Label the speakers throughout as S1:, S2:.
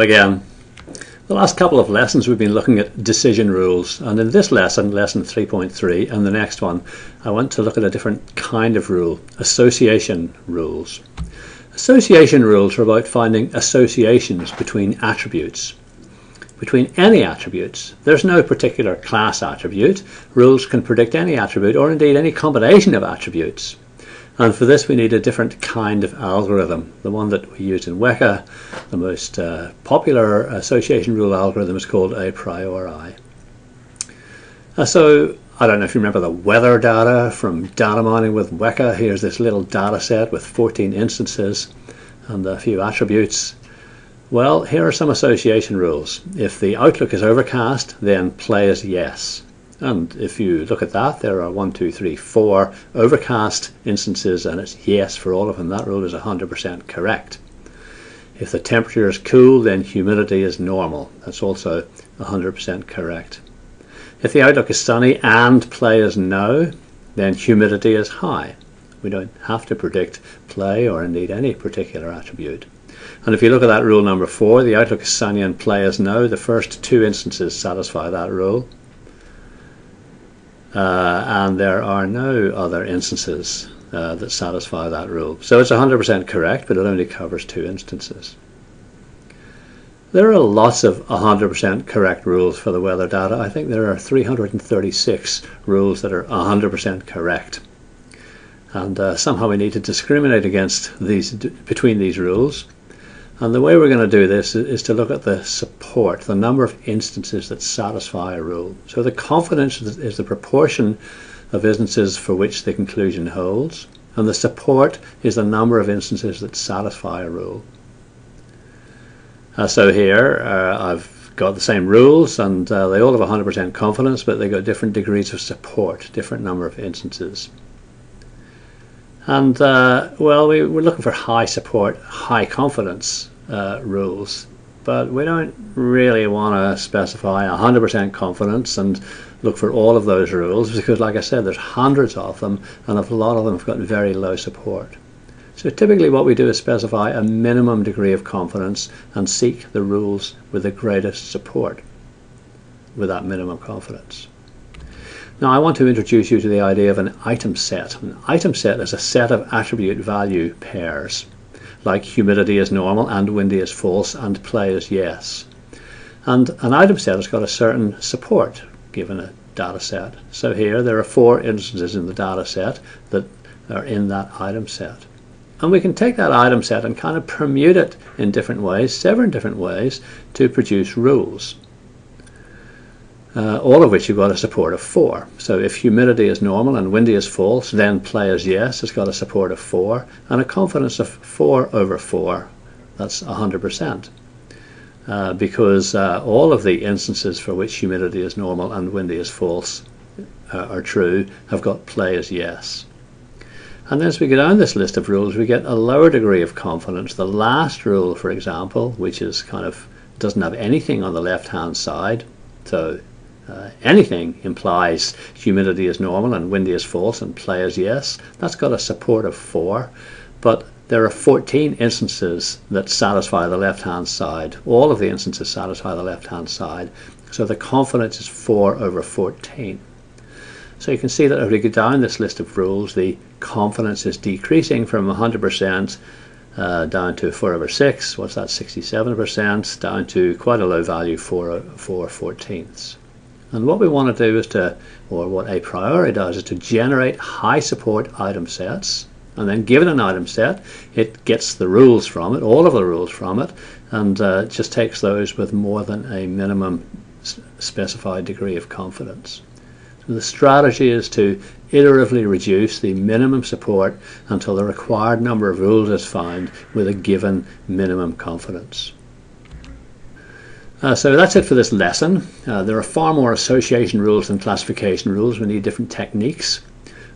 S1: Hello again. The last couple of lessons we've been looking at decision rules and in this lesson, lesson 3.3 and the next one, I want to look at a different kind of rule, association rules. Association rules are about finding associations between attributes. Between any attributes, there's no particular class attribute. Rules can predict any attribute or indeed any combination of attributes. And for this we need a different kind of algorithm. The one that we used in Weka, the most uh, popular association rule algorithm is called Apriori. Uh, so I don't know if you remember the weather data from data mining with Weka. Here's this little data set with 14 instances and a few attributes. Well, here are some association rules. If the outlook is overcast, then play as yes. And if you look at that, there are one, two, three, four overcast instances, and it's yes for all of them. That rule is 100% correct. If the temperature is cool, then humidity is normal. That's also 100% correct. If the outlook is sunny and play is no, then humidity is high. We don't have to predict play or indeed any particular attribute. And if you look at that rule number four, the outlook is sunny and play is no, the first two instances satisfy that rule uh, and there are no other instances uh, that satisfy that rule. So it's 100% correct, but it only covers two instances. There are lots of 100% correct rules for the weather data. I think there are 336 rules that are 100% correct. And uh, somehow we need to discriminate against these between these rules. And the way we're going to do this is to look at the support, the number of instances that satisfy a rule. So the confidence is the proportion of instances for which the conclusion holds, and the support is the number of instances that satisfy a rule. Uh, so here uh, I've got the same rules and uh, they all have 100% confidence but they've got different degrees of support, different number of instances. And uh, well, we, are looking for high support, high confidence uh, rules, but we don't really want to specify 100% confidence and look for all of those rules because, like I said, there's hundreds of them, and a lot of them have got very low support. So typically what we do is specify a minimum degree of confidence and seek the rules with the greatest support with that minimum confidence. Now I want to introduce you to the idea of an item set. An item set is a set of attribute value pairs, like humidity is normal and windy is false and play is yes. And an item set has got a certain support given a data set. So here there are four instances in the data set that are in that item set. And we can take that item set and kind of permute it in different ways, several different ways, to produce rules uh, all of which you've got a support of 4. So if humidity is normal and windy is false, then play is yes, it's got a support of 4, and a confidence of 4 over 4, that's 100%. Uh, because uh, all of the instances for which humidity is normal and windy is false uh, are true have got play as yes. And as we go down this list of rules, we get a lower degree of confidence. The last rule, for example, which is kind of doesn't have anything on the left-hand side, so uh, anything implies humidity is normal and windy is false and play is yes. That's got a support of 4, but there are 14 instances that satisfy the left-hand side. All of the instances satisfy the left-hand side, so the confidence is 4 over 14. So you can see that as we go down this list of rules, the confidence is decreasing from 100% uh, down to 4 over 6, what's that, 67%, down to quite a low value, 4, 4 fourteenths. And what we want to do is to, or what Apriori does, is to generate high support item sets. And then given an item set, it gets the rules from it, all of the rules from it, and uh, just takes those with more than a minimum specified degree of confidence. So the strategy is to iteratively reduce the minimum support until the required number of rules is found with a given minimum confidence. Uh, so that's it for this lesson. Uh, there are far more association rules than classification rules. We need different techniques.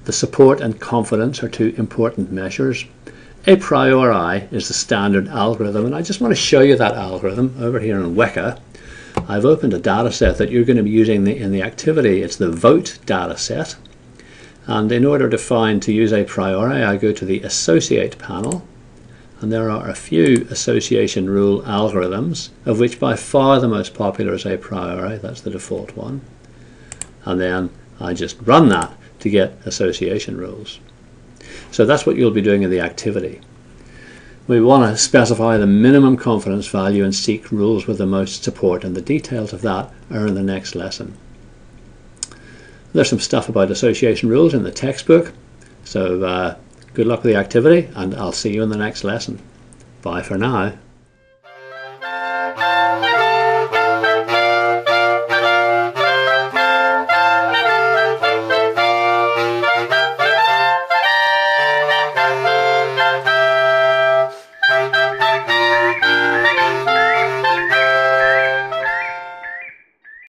S1: The support and confidence are two important measures. Apriori is the standard algorithm, and I just want to show you that algorithm over here in Weka. I've opened a data set that you're going to be using in the activity. It's the vote data set. And in order to find to use Apriori, I go to the associate panel and there are a few association rule algorithms, of which by far the most popular is Apriori, that's the default one. And then I just run that to get association rules. So that's what you'll be doing in the activity. We want to specify the minimum confidence value and seek rules with the most support, and the details of that are in the next lesson. There's some stuff about association rules in the textbook, so uh, good luck with the activity, and I'll see you in the next lesson. Bye for now.